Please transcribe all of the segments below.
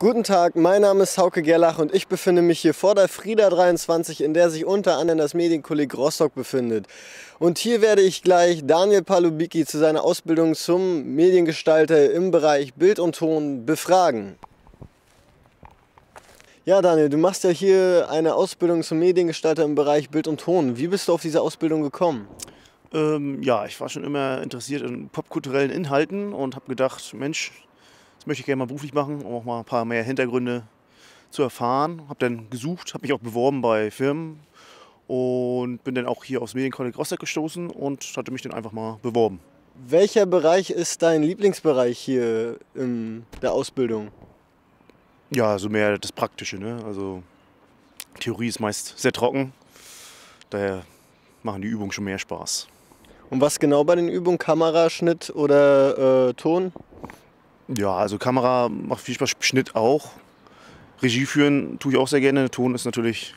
Guten Tag, mein Name ist Hauke Gerlach und ich befinde mich hier vor der Frieda 23, in der sich unter anderem das Medienkolleg Rostock befindet. Und hier werde ich gleich Daniel Palubicki zu seiner Ausbildung zum Mediengestalter im Bereich Bild und Ton befragen. Ja, Daniel, du machst ja hier eine Ausbildung zum Mediengestalter im Bereich Bild und Ton. Wie bist du auf diese Ausbildung gekommen? Ähm, ja, ich war schon immer interessiert in popkulturellen Inhalten und habe gedacht, Mensch, möchte ich gerne mal beruflich machen, um auch mal ein paar mehr Hintergründe zu erfahren. Habe dann gesucht, habe mich auch beworben bei Firmen und bin dann auch hier aufs Medienkolleg Rostock gestoßen und hatte mich dann einfach mal beworben. Welcher Bereich ist dein Lieblingsbereich hier in der Ausbildung? Ja, so mehr das Praktische. Ne? Also Theorie ist meist sehr trocken, daher machen die Übungen schon mehr Spaß. Und was genau bei den Übungen? Kamera, Schnitt oder äh, Ton? Ja, also Kamera macht viel Spaß, Schnitt auch. Regie führen tue ich auch sehr gerne. Ton ist natürlich,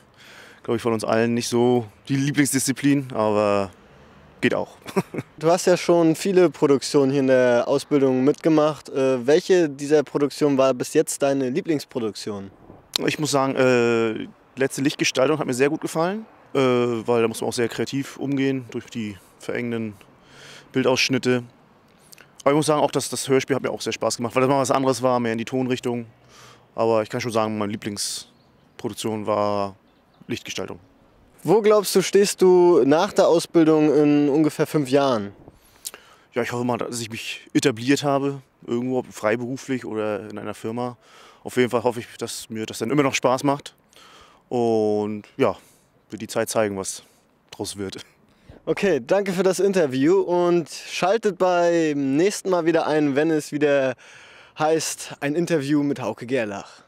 glaube ich, von uns allen nicht so die Lieblingsdisziplin, aber geht auch. du hast ja schon viele Produktionen hier in der Ausbildung mitgemacht. Äh, welche dieser Produktionen war bis jetzt deine Lieblingsproduktion? Ich muss sagen, äh, letzte Lichtgestaltung hat mir sehr gut gefallen, äh, weil da muss man auch sehr kreativ umgehen durch die verengenden Bildausschnitte. Aber ich muss sagen, auch das, das Hörspiel hat mir auch sehr Spaß gemacht, weil das mal was anderes war, mehr in die Tonrichtung. Aber ich kann schon sagen, meine Lieblingsproduktion war Lichtgestaltung. Wo glaubst du, stehst du nach der Ausbildung in ungefähr fünf Jahren? Ja, ich hoffe mal, dass ich mich etabliert habe, irgendwo freiberuflich oder in einer Firma. Auf jeden Fall hoffe ich, dass mir das dann immer noch Spaß macht. Und ja, wird die Zeit zeigen, was draus wird. Okay, danke für das Interview und schaltet beim nächsten Mal wieder ein, wenn es wieder heißt ein Interview mit Hauke Gerlach.